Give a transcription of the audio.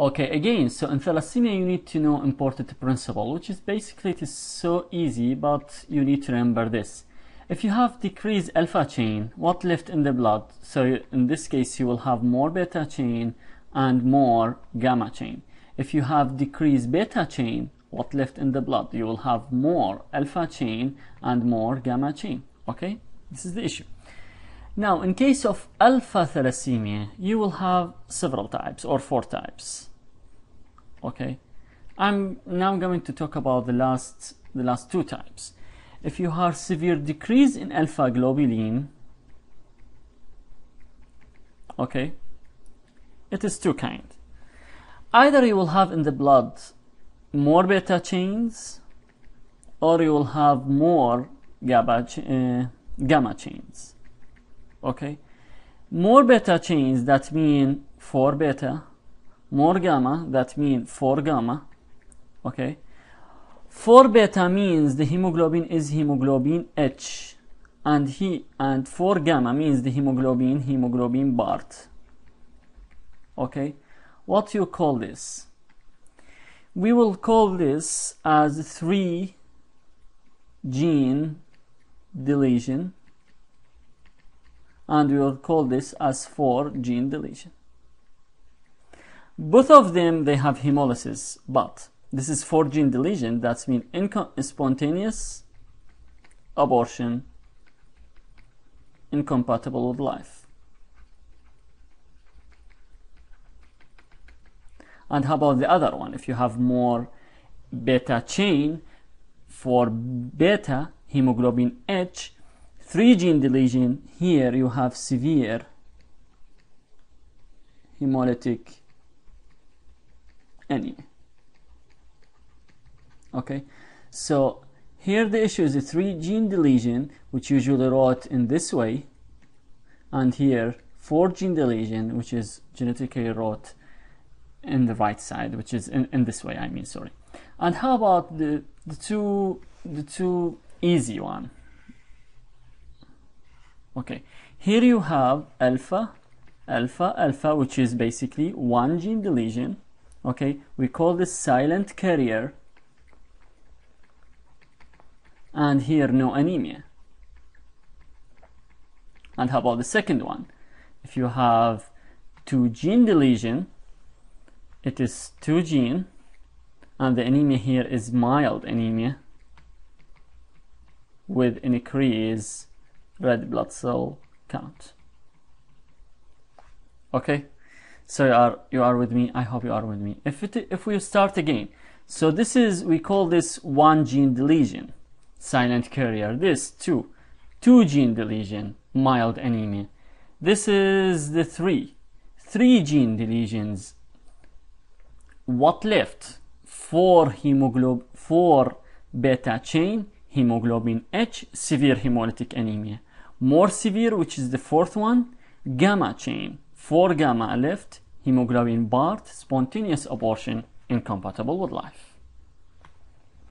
Okay, again, so in thalassemia you need to know important principle, which is basically it is so easy, but you need to remember this. If you have decreased alpha chain, what left in the blood? So in this case, you will have more beta chain and more gamma chain. If you have decreased beta chain, what left in the blood? You will have more alpha chain and more gamma chain. Okay, this is the issue. Now, in case of alpha thalassemia, you will have several types or four types. Okay, I'm now going to talk about the last the last two types. If you have severe decrease in alpha globulin, okay, it is two kind. Either you will have in the blood more beta chains, or you will have more gamma, uh, gamma chains okay more beta chains that mean 4 beta more gamma that means 4 gamma okay? 4 beta means the hemoglobin is hemoglobin H and he and 4 gamma means the hemoglobin hemoglobin BART okay? What you call this? We will call this as 3 gene deletion and we will call this as 4 gene deletion. Both of them, they have hemolysis, but this is 4 gene deletion, that's mean spontaneous abortion incompatible with life. And how about the other one? If you have more beta chain for beta hemoglobin H, three gene deletion here you have severe hemolytic anemia okay? So here the issue is a three gene deletion which usually wrote in this way and here four gene deletion which is genetically wrote in the right side which is in, in this way I mean sorry. And how about the the two the two easy one? Okay. Here you have alpha alpha alpha which is basically one gene deletion okay we call this silent carrier and here no anemia. And how about the second one? If you have two gene deletion it is two gene and the anemia here is mild anemia with an increase red blood cell count. Okay, so you are you are with me. I hope you are with me. If it if we start again, so this is we call this one gene deletion, silent carrier. This two, two gene deletion, mild anemia. This is the three, three gene deletions. What left? Four hemoglobin, four beta chain, hemoglobin H, severe hemolytic anemia more severe, which is the fourth one, gamma chain, 4 gamma left, hemoglobin BART, spontaneous abortion, incompatible with life.